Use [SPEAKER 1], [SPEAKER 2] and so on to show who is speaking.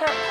[SPEAKER 1] 그